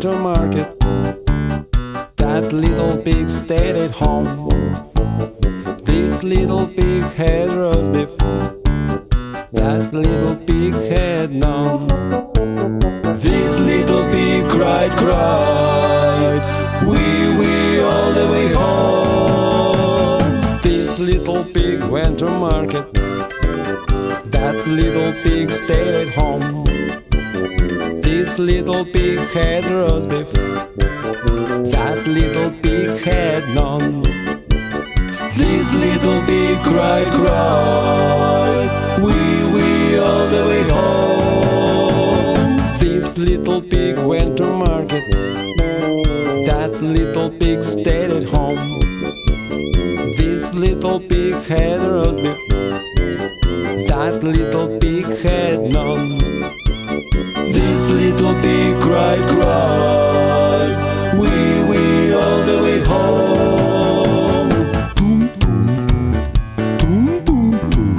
To market. That little pig stayed at home. This little pig had roast beef. That little pig had none. This little pig cried, cried, wee wee all the way home. This little pig went to market. That little pig stayed at home. This little pig had roast beef. That little pig had none. This little pig cried, cried, wee wee all the way home. This little pig went to market. That little pig stayed at home. This little pig had roast beef. That little pig had none. This little pig cried, cried, wee wee all the way home. Tum tum tum, tum tum tum,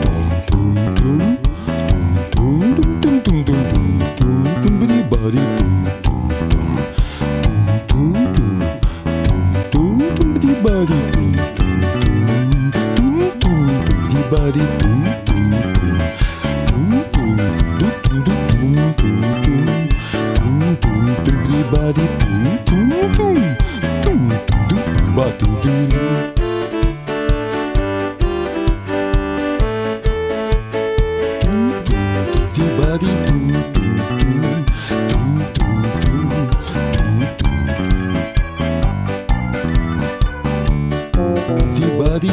tum tum tum, tum tum tum tum tum, tum tum buddy tum tum tum, tum tum tum, tum tum buddy tum tum tum, tum tum tum tum Di